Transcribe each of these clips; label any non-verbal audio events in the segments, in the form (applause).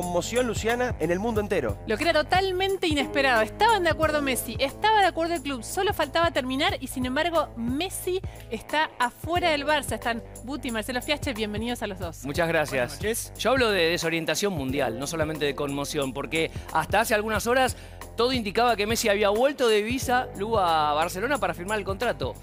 conmoción, Luciana, en el mundo entero. Lo que era totalmente inesperado. Estaban de acuerdo Messi, estaba de acuerdo el club, solo faltaba terminar y sin embargo Messi está afuera del Barça. Están Buti y Marcelo Fiache, bienvenidos a los dos. Muchas gracias. Yo hablo de desorientación mundial, no solamente de conmoción, porque hasta hace algunas horas todo indicaba que Messi había vuelto de visa luego a Barcelona para firmar el contrato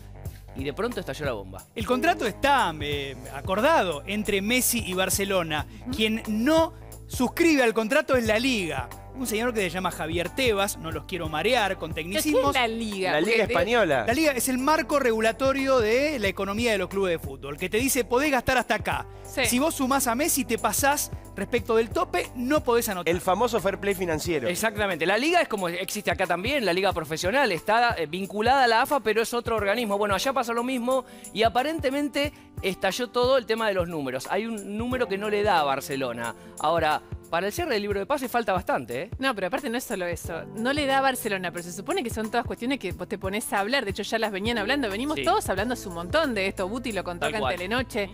y de pronto estalló la bomba. El contrato está eh, acordado entre Messi y Barcelona. Quien no suscribe al contrato es la Liga un señor que se llama Javier Tebas, no los quiero marear con tecnicismos. ¿Qué es la Liga? La Liga Española. La Liga es el marco regulatorio de la economía de los clubes de fútbol, que te dice podés gastar hasta acá. Si vos sumás a Messi te pasás respecto del tope, no podés anotar. El famoso fair play financiero. Exactamente. La Liga es como existe acá también, la Liga Profesional, está eh, vinculada a la AFA, pero es otro organismo. Bueno, allá pasa lo mismo y aparentemente estalló todo el tema de los números. Hay un número que no le da a Barcelona. Ahora, para el cierre del libro de pases falta bastante, ¿eh? No, pero aparte no es solo eso. No le da a Barcelona, pero se supone que son todas cuestiones que vos te pones a hablar. De hecho, ya las venían hablando. Venimos todos hablando hace un montón de esto. Buti lo contó acá en Telenoche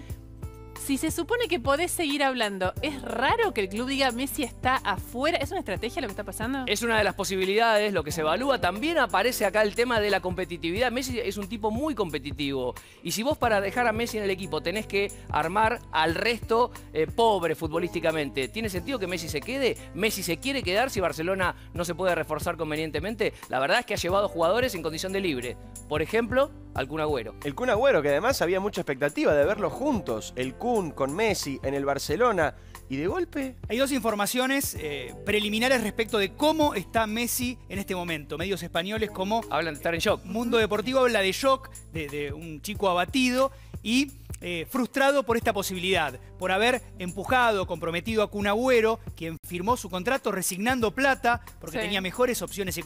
si se supone que podés seguir hablando, ¿es raro que el club diga Messi está afuera? ¿Es una estrategia lo que está pasando? Es una de las posibilidades, lo que se evalúa. También aparece acá el tema de la competitividad. Messi es un tipo muy competitivo. Y si vos para dejar a Messi en el equipo tenés que armar al resto eh, pobre futbolísticamente, ¿tiene sentido que Messi se quede? ¿Messi se quiere quedar si Barcelona no se puede reforzar convenientemente? La verdad es que ha llevado jugadores en condición de libre. Por ejemplo, al Kun Agüero. El Kun Agüero, que además había mucha expectativa de verlos juntos. El Kun con Messi en el Barcelona. Y de golpe. Hay dos informaciones eh, preliminares respecto de cómo está Messi en este momento. Medios españoles como. Hablan de estar en shock. Mundo Deportivo habla de shock, de, de un chico abatido. Y eh, frustrado por esta posibilidad, por haber empujado, comprometido a Kun Agüero, quien firmó su contrato resignando plata porque tenía mejores opciones.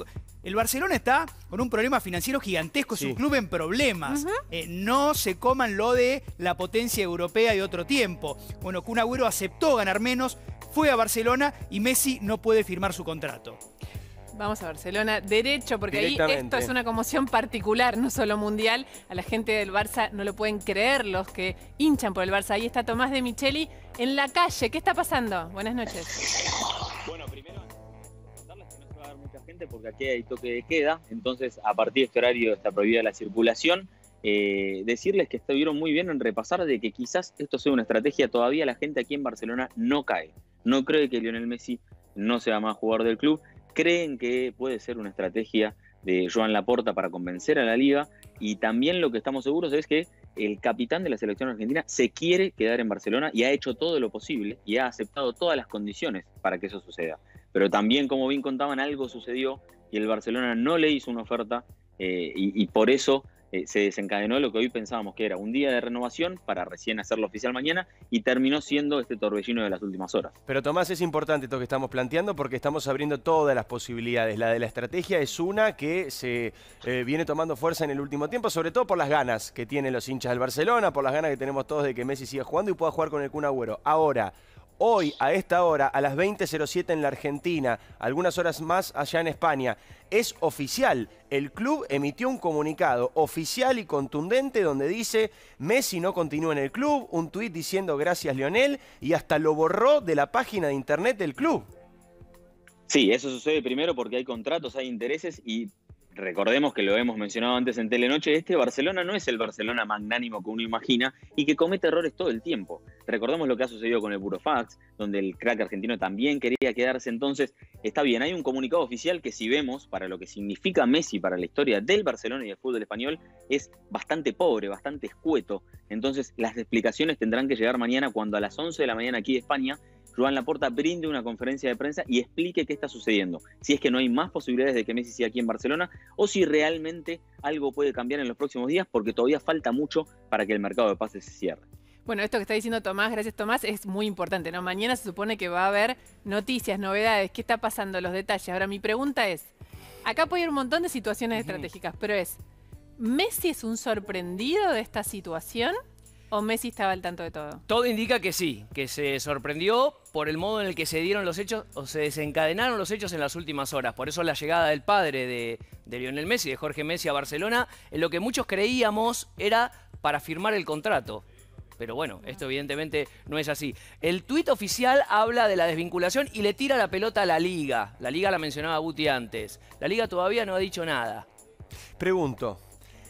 El Barcelona está con un problema financiero gigantesco, es un club en problemas. Eh, no se coman lo de la potencia europea de otro tiempo. Bueno, Kun Agüero aceptó ganar menos, fue a Barcelona y Messi no puede firmar su contrato. Vamos a Barcelona, derecho, porque ahí esto es una conmoción particular, no solo mundial. A la gente del Barça no lo pueden creer los que hinchan por el Barça. Ahí está Tomás de Micheli en la calle. ¿Qué está pasando? Buenas noches. Bueno, primero, contarles que no se va a dar mucha gente porque aquí hay toque de queda. Entonces, a partir de este horario está prohibida la circulación. Eh, decirles que estuvieron muy bien en repasar de que quizás esto sea una estrategia. Todavía la gente aquí en Barcelona no cae. No cree que Lionel Messi no sea más jugador del club creen que puede ser una estrategia de Joan Laporta para convencer a la liga y también lo que estamos seguros es que el capitán de la selección argentina se quiere quedar en Barcelona y ha hecho todo lo posible y ha aceptado todas las condiciones para que eso suceda. Pero también, como bien contaban, algo sucedió y el Barcelona no le hizo una oferta eh, y, y por eso eh, se desencadenó lo que hoy pensábamos que era un día de renovación para recién hacerlo oficial mañana y terminó siendo este torbellino de las últimas horas. Pero Tomás, es importante esto que estamos planteando porque estamos abriendo todas las posibilidades. La de la estrategia es una que se eh, viene tomando fuerza en el último tiempo, sobre todo por las ganas que tienen los hinchas del Barcelona, por las ganas que tenemos todos de que Messi siga jugando y pueda jugar con el Kun. Ahora, hoy, a esta hora, a las 20.07 en la Argentina, algunas horas más allá en España, es oficial. El club emitió un comunicado oficial y contundente donde dice Messi no continúa en el club, un tuit diciendo gracias Lionel y hasta lo borró de la página de internet del club. Sí, eso sucede primero porque hay contratos, hay intereses y recordemos que lo hemos mencionado antes en Telenoche, este Barcelona no es el Barcelona magnánimo que uno imagina y que comete errores todo el tiempo. Recordemos lo que ha sucedido con el Burofax, donde el crack argentino también quería quedarse. Entonces, está bien, hay un comunicado oficial que si vemos para lo que significa Messi para la historia del Barcelona y del fútbol español, es bastante pobre, bastante escueto. Entonces, las explicaciones tendrán que llegar mañana cuando a las 11 de la mañana aquí de España Joan Laporta brinde una conferencia de prensa y explique qué está sucediendo. Si es que no hay más posibilidades de que Messi siga aquí en Barcelona o si realmente algo puede cambiar en los próximos días porque todavía falta mucho para que el mercado de pases se cierre. Bueno, esto que está diciendo Tomás, gracias Tomás, es muy importante, ¿no? Mañana se supone que va a haber noticias, novedades, qué está pasando, los detalles. Ahora, mi pregunta es, acá puede haber un montón de situaciones estratégicas, pero es, ¿Messi es un sorprendido de esta situación? ¿O Messi estaba al tanto de todo? Todo indica que sí, que se sorprendió por el modo en el que se dieron los hechos o se desencadenaron los hechos en las últimas horas. Por eso la llegada del padre de, Lionel Messi, de Jorge Messi a Barcelona, en lo que muchos creíamos era para firmar el contrato. Pero bueno, esto evidentemente no es así. El tuit oficial habla de la desvinculación y le tira la pelota a la liga. La liga la mencionaba Buti antes. La liga todavía no ha dicho nada. Pregunto,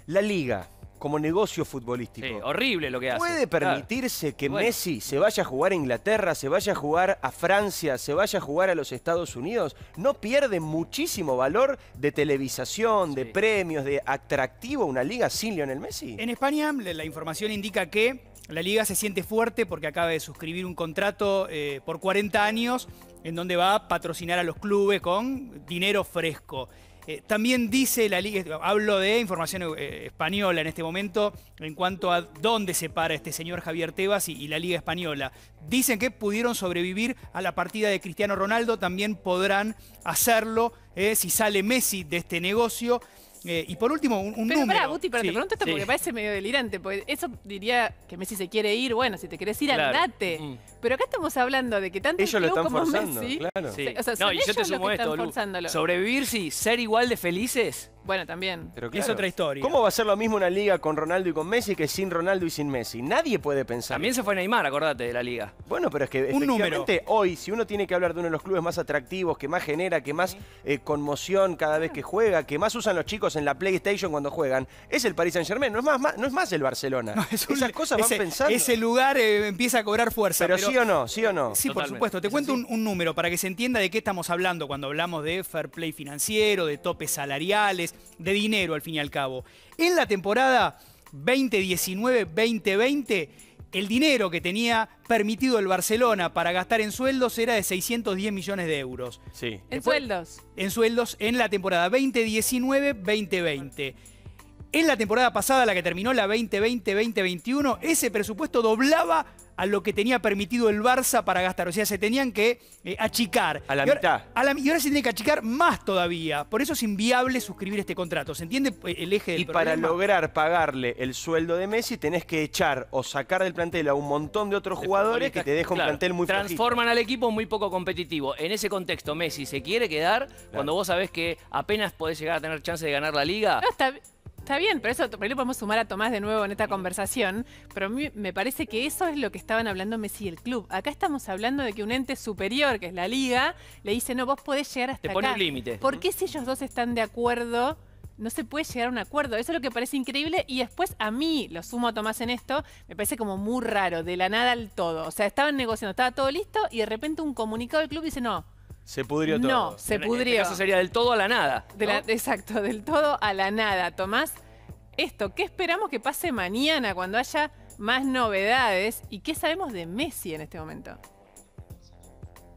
la liga como negocio futbolístico. Sí, horrible lo que hace. ¿Puede Claro. permitirse que Bueno. Messi se vaya a jugar a Inglaterra, se vaya a jugar a Francia, se vaya a jugar a los Estados Unidos? ¿No pierde muchísimo valor de televisación, de Sí. premios, de atractivo una liga sin Lionel Messi? En España la la información indica que la liga se siente fuerte porque acaba de suscribir un contrato eh, por 40 años en donde va a patrocinar a los clubes con dinero fresco. Eh, también dice la liga, hablo de información eh, española en este momento en cuanto a dónde se para este señor Javier Tebas y, la liga española. Dicen que pudieron sobrevivir a la partida de Cristiano Ronaldo, también podrán hacerlo eh, si sale Messi de este negocio. Eh, y por último, un, un Pero número. pará, Guti, pero Sí. te pregunto esto sí. porque parece medio delirante. Porque eso diría que Messi se quiere ir. Bueno, si te querés ir, Claro. andate. Mm. Pero acá estamos hablando de que tanto el Ellos lo club están como forzando, Messi... claro. Sí. O sea, no, son y yo te ellos los sumo que esto, están Lu. forzándolo. Sobrevivir, sí. Ser igual de felices. Bueno, también. Pero Es otra historia. ¿Cómo va a ser lo mismo una liga con Ronaldo y con Messi que sin Ronaldo y sin Messi? Nadie puede pensar. También se fue Neymar, acordate, de la liga. Bueno, pero es que Un efectivamente hoy, si uno tiene que hablar de uno de los clubes más atractivos, que más genera, que más eh, conmoción cada vez que juega, que más usan los chicos en la PlayStation cuando juegan, es el Paris Saint Germain, no es más, más- no es más el Barcelona. (laughs) No, es un- Esas cosas van ese, pensando. Ese lugar eh, empieza a cobrar fuerza. pero, sí o no, sí o no. Sí, por Totalmente. supuesto. Te cuento un, un número para que se entienda de qué estamos hablando cuando hablamos de fair play financiero, de topes salariales, de dinero al fin y al cabo. En la temporada 2019-2020, el dinero que tenía permitido el Barcelona para gastar en sueldos era de 610 millones de euros. Sí. En Después- sueldos. en sueldos en la temporada 2019-2020. En la temporada pasada, la que terminó la 2020-2021, ese presupuesto doblaba a lo que tenía permitido el Barça para gastar. O sea, se tenían que eh, achicar. A la Y ahora- mitad. a la- y ahora se tiene que achicar más todavía. Por eso es inviable suscribir este contrato. ¿Se entiende eh, el eje del Y para lograr pagarle el sueldo de Messi tenés que echar o sacar del plantel a un montón de otros jugadores que te deja un Claro, plantel muy flojito. Transforman al equipo muy poco competitivo. En ese contexto, Messi se quiere quedar cuando vos sabés que apenas podés llegar a tener chance de ganar la liga. No, está, está bien, pero eso por ahí lo podemos sumar a Tomás de nuevo en esta conversación. Pero a mí me parece que eso es lo que estaban hablando Messi y el club. Acá estamos hablando de que un ente superior, que es la liga, le dice, no, vos podés llegar hasta Te pone acá. un límite. ¿Por qué si ellos dos están de acuerdo? No se puede llegar a un acuerdo. Eso es lo que parece increíble. Y después a mí, lo sumo a Tomás en esto, me parece como muy raro, de la nada al todo. O sea, estaban negociando, estaba todo listo y de repente un comunicado del club dice, no, Se pudrió todo. no, se En este pudrió. caso sería del todo a la nada. De la- ¿no? exacto, del todo a la nada. Tomás, esto, ¿qué esperamos que pase mañana cuando haya más novedades? ¿Y qué sabemos de Messi en este momento?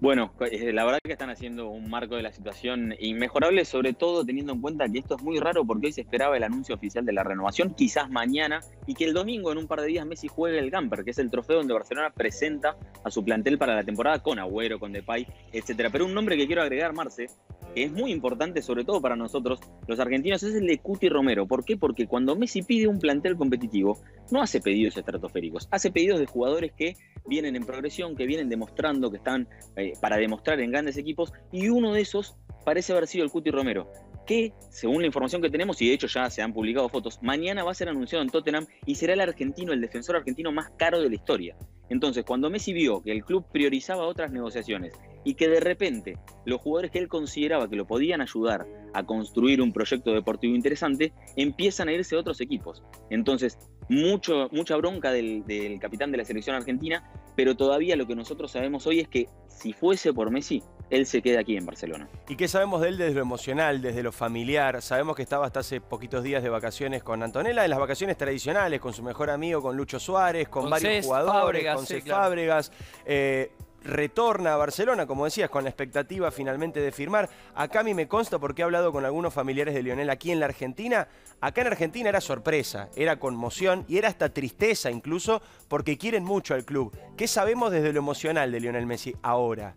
Bueno, eh, la verdad que están haciendo un marco de la situación inmejorable, sobre todo teniendo en cuenta que esto es muy raro porque hoy se esperaba el anuncio oficial de la renovación, quizás mañana, y que el domingo, en un par de días, Messi juegue el Gamper, que es el trofeo donde Barcelona presenta a su plantel para la temporada con Agüero, con Depay, etcétera. Pero un nombre que quiero agregar, Marce, es muy importante, sobre todo para nosotros, los argentinos, es el de Cuti Romero. ¿Por qué? Porque cuando Messi pide un plantel competitivo, no hace pedidos estratosféricos, hace pedidos de jugadores que vienen en progresión, que vienen demostrando que están eh, para demostrar en grandes equipos, y uno de esos parece haber sido el Cuti Romero, que, según la información que tenemos, y de hecho ya se han publicado fotos, mañana va a ser anunciado en Tottenham y será el argentino, el defensor argentino más caro de la historia. Entonces, cuando Messi vio que el club priorizaba otras negociaciones y que de repente los jugadores que él consideraba que lo podían ayudar a construir un proyecto deportivo interesante, empiezan a irse a otros equipos. Entonces, mucho, mucha bronca del, del capitán de la selección argentina, pero todavía lo que nosotros sabemos hoy es que si fuese por Messi, él se queda aquí en Barcelona. ¿Y qué sabemos de él desde lo emocional, desde lo familiar? Sabemos que estaba hasta hace poquitos días de vacaciones con Antonella, en las vacaciones tradicionales, con su mejor amigo, con Lucho Suárez, con, Con varios jugadores, Fábregas, con sí, claro. Fábregas. Eh, retorna a Barcelona, como decías, con la expectativa finalmente de firmar. Acá a mí me consta, porque he hablado con algunos familiares de Lionel aquí en la Argentina, acá en Argentina era sorpresa, era conmoción y era hasta tristeza incluso, porque quieren mucho al club. ¿Qué sabemos desde lo emocional de Lionel Messi ahora?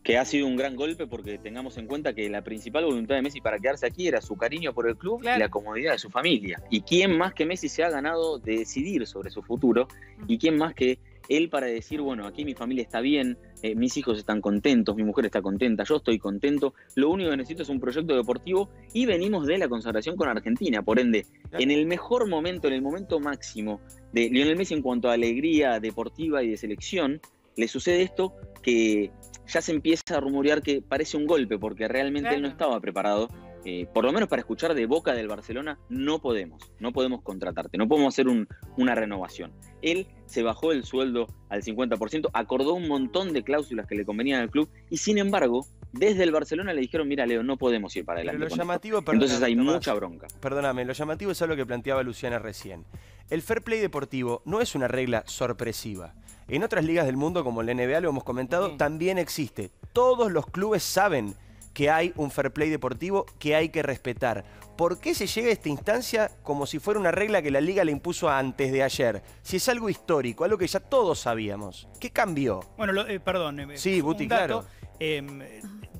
que ha sido un gran golpe porque tengamos en cuenta que la principal voluntad de Messi para quedarse aquí era su cariño por el club Claro. y la comodidad de su familia. ¿Y quién más que Messi se ha ganado de decidir sobre su futuro? ¿Y quién más que él para decir, bueno, aquí mi familia está bien, eh, mis hijos están contentos, mi mujer está contenta, yo estoy contento, lo único que necesito es un proyecto deportivo y venimos de la consagración con Argentina, por ende, en el mejor momento, en el momento máximo de Lionel Messi en cuanto a alegría deportiva y de selección, le sucede esto que ya se empieza a rumorear que parece un golpe, porque realmente él no estaba preparado. Eh, por lo menos para escuchar de boca del Barcelona, no podemos, no podemos contratarte, no podemos hacer un- una renovación. Él se bajó el sueldo al 50%, acordó un montón de cláusulas que le convenían al club y sin embargo, desde el Barcelona le dijeron, mira Leo, no podemos ir para Pero adelante. lo con esto". llamativo, Entonces hay Tomás. mucha bronca. Perdóname, lo llamativo es algo que planteaba Luciana recién. El fair play deportivo no es una regla sorpresiva. En otras ligas del mundo, como la NBA, lo hemos comentado, también existe. Todos los clubes saben que hay un fair play deportivo que hay que respetar. ¿Por qué se llega a esta instancia como si fuera una regla que la liga le impuso antes de ayer? Si es algo histórico, algo que ya todos sabíamos. ¿Qué cambió? Bueno, lo- eh, perdón. eh, Sí, dato. claro. Eh,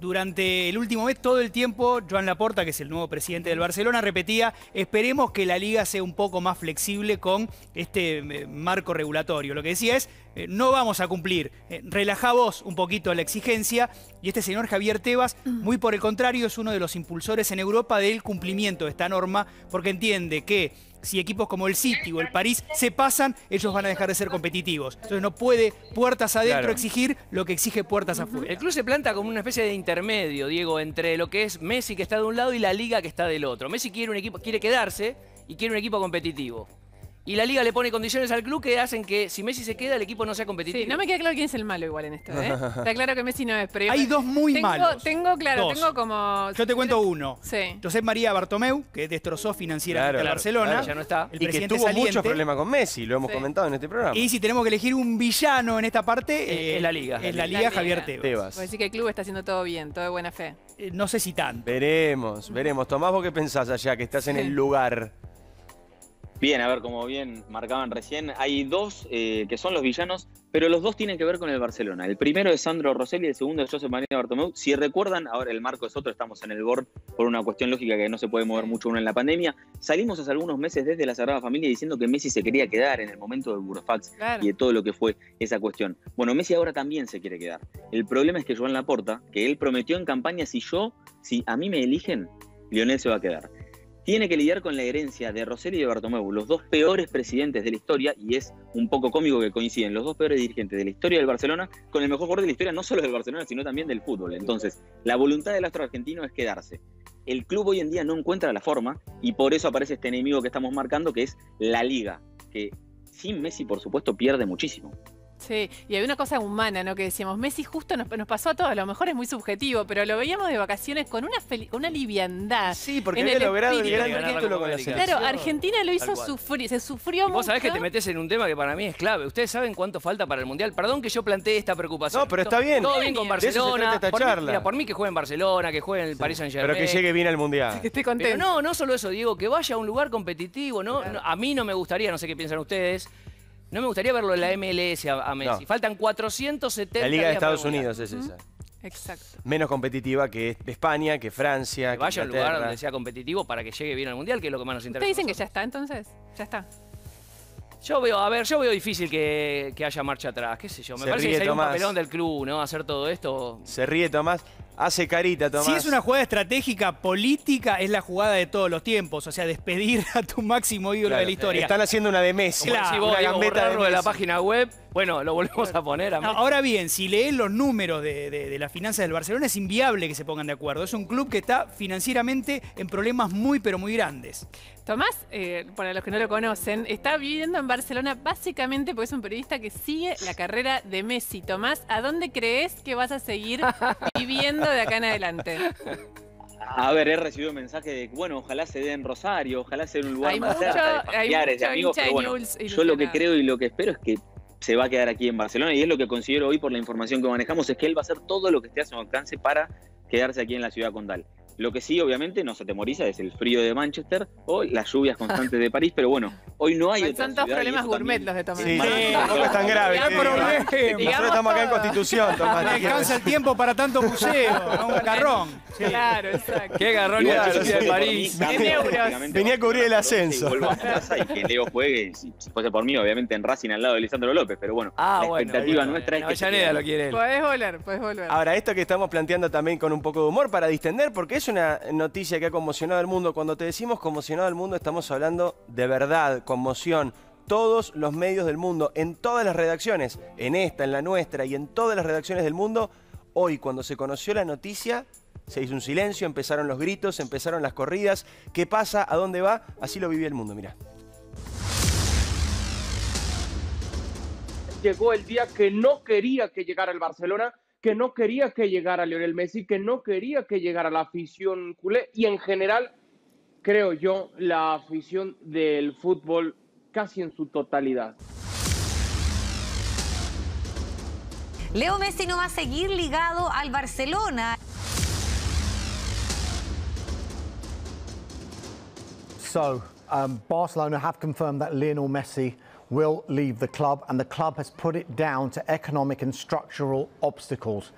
durante el último mes, todo el tiempo, Joan Laporta, que es el nuevo presidente del Barcelona, repetía, esperemos que la liga sea un poco más flexible con este eh, marco regulatorio. Lo que decía es, eh, no vamos a cumplir, eh, relajá vos un poquito la exigencia. Y este señor Javier Tebas, muy por el contrario, es uno de los impulsores en Europa del cumplimiento de esta norma, porque entiende que si equipos como el City o el París se pasan, ellos van a dejar de ser competitivos. Entonces no puede puertas adentro Claro. exigir lo que exige puertas afuera. El club se planta como una especie de intermedio, Diego, entre lo que es Messi que está de un lado y la liga que está del otro. Messi quiere un equipo, quiere quedarse y quiere un equipo competitivo. Y la liga le pone condiciones al club que hacen que si Messi se queda, el equipo no sea competitivo. Sí, no me queda claro quién es el malo igual en esto, ¿eh? (laughs) Está claro que Messi no es, pero... Hay dos muy tengo, malos. Tengo, claro, Dos. tengo como... Yo te cuento uno. Sí. José María Bartomeu, que destrozó financieramente Claro, a Barcelona. claro, ya no está. El y que presidente tuvo saliente. muchos problemas con Messi, lo hemos Sí. comentado en este programa. Y si tenemos que elegir un villano en esta parte, Eh, eh, es la liga. Es la La liga. Javier Tebas. Tebas. Puede decir que el club está haciendo todo bien, todo de buena fe. Eh, no sé si tanto. Veremos, veremos. Tomás, ¿vos qué pensás allá, que estás en Sí. el lugar? Bien, a ver, como bien marcaban recién, hay dos eh, que son los villanos, pero los dos tienen que ver con el Barcelona. El primero es Sandro Rosselli, el segundo es Josep María Bartomeu. Si recuerdan, ahora el marco es otro, estamos en el board por una cuestión lógica que no se puede mover mucho uno en la pandemia. Salimos hace algunos meses desde la Sagrada Familia diciendo que Messi se quería quedar en el momento del Burofax Claro. y de todo lo que fue esa cuestión. Bueno, Messi ahora también se quiere quedar. El problema es que Joan Laporta, que él prometió en campaña, si yo, si a mí me eligen, Lionel se va a quedar. Tiene que lidiar con la herencia de Rosselli y de Bartomeu, los dos peores presidentes de la historia, y es un poco cómico que coinciden los dos peores dirigentes de la historia del Barcelona con el mejor jugador de la historia, no solo del Barcelona, sino también del fútbol. Entonces, la voluntad del astro argentino es quedarse. El club hoy en día no encuentra la forma, y por eso aparece este enemigo que estamos marcando, que es la liga, que sin Messi, por supuesto, pierde muchísimo. Sí, y hay una cosa humana, ¿no? Que decíamos, Messi justo nos, nos pasó a todos, a lo mejor es muy subjetivo, pero lo veíamos de vacaciones con una, fel- una liviandad. Sí, porque En había el logrado el gran título con la Claro, selección. Claro, Argentina lo hizo sufrir, se sufrió mucho. vos sabés que te metes en un tema que para mí es clave. Ustedes saben cuánto falta para el Mundial. Perdón que yo planteé esta preocupación. No, pero está bien. Todo bien con De eso se Barcelona. trata esta por, mí, mira, por mí que juegue en Barcelona, que juegue en el Paris Saint Germain. Pero que llegue bien al Mundial. (laughs) Que esté Pero contento. no, no solo eso, Diego, que vaya a un lugar competitivo, ¿no? No, A mí no me gustaría, no sé qué piensan ustedes, no me gustaría verlo en la MLS a, a Messi. No. Faltan 470 La Liga de Estados. Unidos es esa. Exacto. Menos competitiva que España, que Francia, Que que vaya a un lugar donde sea competitivo para que llegue bien al Mundial, que es lo que más nos interesa. ¿Ustedes dicen que ya está entonces? Ya está. Yo veo, a ver, yo veo difícil que, que haya marcha atrás, qué sé yo. Me Se parece ríe que sería un Tomás. papelón del club, ¿no? Hacer todo esto. Se ríe Tomás, hace carita Tomás. Si es una jugada estratégica política, es la jugada de todos los tiempos. O sea, despedir a tu máximo ídolo Claro, de la historia. Están haciendo una de Messi. Claro, decís vos, una gambeta de, borrarlo de la página web. Bueno, lo volvemos a poner a ahora bien, si lees los números de, de- de las finanzas del Barcelona, es inviable que se pongan de acuerdo. Es un club que está financieramente en problemas muy, pero muy grandes. Tomás, eh, para los que no lo conocen, está viviendo en Barcelona básicamente porque es un periodista que sigue la carrera de Messi. Tomás, ¿a dónde crees que vas a seguir (laughs) viviendo de acá en adelante? A ver, he recibido mensajes de, bueno, ojalá se dé en Rosario, ojalá sea en un lugar Hay más mucho- cerca de hay familiares, de mucho amigos, hincha pero de bueno, yo lo que creo y lo que espero es que se va a quedar aquí en Barcelona y es lo que considero hoy por la información que manejamos, es que él va a hacer todo lo que esté a su alcance para quedarse aquí en la ciudad condal. Lo que sí, obviamente, nos atemoriza es el frío de Manchester o las lluvias constantes de París, pero bueno, hoy no hay otra ciudad y problemas gourmet también los de Tomás. Sí, sí, tampoco es tan grave. Nosotros estamos acá en. Constitución, Tomás. No alcanza el tiempo para tanto museo, (laughs) un carrón. Sí. Claro, exacto. Qué garrón Igual, la sé de París. mí euros. Venía a cubrir el y ascenso. vuelvo a casa y que Leo juegue, si, fuese por mí, obviamente en Racing al lado de Lisandro López, pero bueno, Ah, la bueno. expectativa bueno. nuestra es que Avellaneda lo quiere él. Podés volver, podés volver. Ahora, esto que estamos planteando también con un poco de humor para distender, porque es una noticia que ha conmocionado al mundo. Cuando te decimos conmocionado al mundo, estamos hablando de verdad, conmoción. todos los medios del mundo, en todas las redacciones, en esta, en la nuestra y en todas las redacciones del mundo, hoy cuando se conoció la noticia, se hizo un silencio, empezaron los gritos, empezaron las corridas. ¿Qué pasa? ¿A dónde va? Así lo vivía el mundo, mira. Llegó el día que no quería que llegara el Barcelona, que no quería que llegara Lionel Messi, que no quería que llegara la afición culé y en general, creo yo, la afición del fútbol casi en su totalidad. Leo Messi no va a seguir ligado al Barcelona. So, um, Barcelona have confirmed that Lionel Messi will leave the club, and the club has put it down to economic and structural obstacles.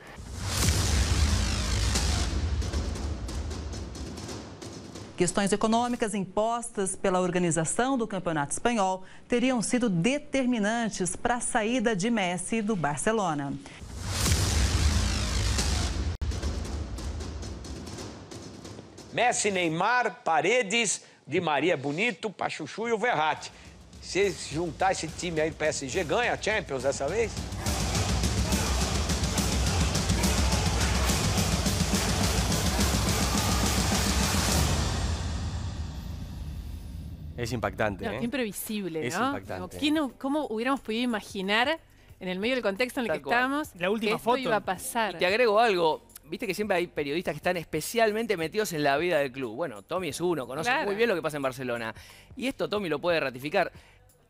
Questões econômicas impostas pela organização do Campeonato Espanhol teriam sido determinantes para a saída de Messi do Barcelona. Messi, Neymar, Paredes, Di Maria Bonito, Pachuchu e o Verratti. Se juntar esse time aí do PSG, ganha a Champions dessa vez? Es impactante, No, ¿eh? qué imprevisible, Es ¿no? impactante. Como, ¿quién no- ¿Cómo hubiéramos podido imaginar en el medio del contexto en el Tal que cual. estábamos La última que esto foto. iba a pasar? Y te agrego algo. Viste que siempre hay periodistas que están especialmente metidos en la vida del club. Bueno, Tommy es uno, conoce Claro. muy bien lo que pasa en Barcelona. Y esto Tommy lo puede ratificar.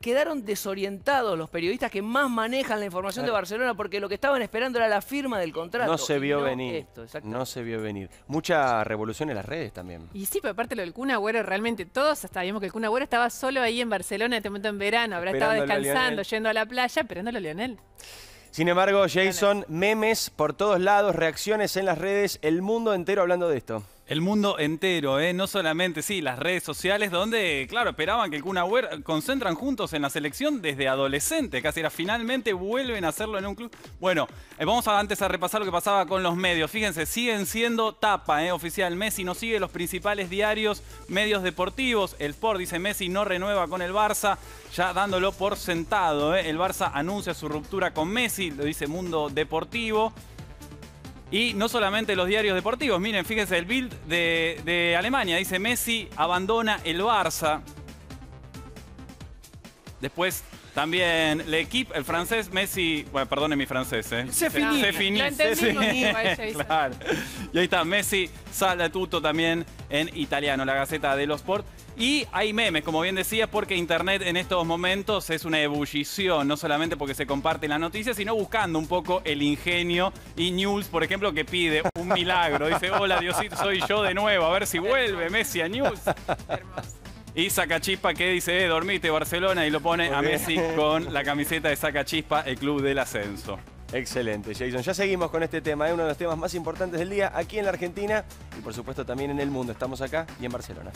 Quedaron desorientados los periodistas que más manejan la información de. Barcelona porque lo que estaban esperando era la firma del contrato. No se vio no venir. esto, no se vio venir. Mucha revolución en las redes también. Y sí, pero aparte lo del Kun Agüero, realmente todos sabíamos que el Kun Agüero estaba solo ahí en Barcelona en este momento en verano, habrá estado a descansando, yendo a la playa, esperándolo a Lionel. Sin embargo, Jason, memes por todos lados, reacciones en las redes, el mundo entero hablando de esto. El mundo entero, ¿eh? no solamente, sí, las redes sociales, donde, claro, esperaban que el Kun concentran juntos en la selección desde adolescente, casi era finalmente vuelven a hacerlo en un club. Bueno, eh, vamos antes a repasar lo que pasaba con los medios. Fíjense, siguen siendo tapa ¿eh? oficial. Messi no sigue los principales diarios, medios deportivos. El Sport dice Messi no renueva con el Barça, ya dándolo por sentado. ¿eh? El Barça anuncia su ruptura con Messi, lo dice Mundo Deportivo. Y no solamente los diarios deportivos, miren, fíjense, el Bild de, de Alemania dice Messi abandona el Barça. Después también L'Equipe, el francés, Messi, bueno, perdone mi francés, ¿eh? Se finí. Se finí. (laughs) Claro. Y ahí está, Messi sale tutto también en italiano, la Gaceta de los Sport. Y hay memes, como bien decía, porque Internet en estos momentos es una ebullición, no solamente porque se comparten las noticias, sino buscando un poco el ingenio. Y News, por ejemplo, que pide un milagro. Dice, hola Diosito, soy yo de nuevo, a ver si vuelve Messi a News. Y Sacachispa que dice, eh, dormite Barcelona y lo pone a. Messi con la camiseta de Sacachispa, el club del ascenso. Excelente, Jason. Ya seguimos con este tema, es uno de los temas más importantes del día aquí en la Argentina y por supuesto también en el mundo. Estamos acá y en Barcelona.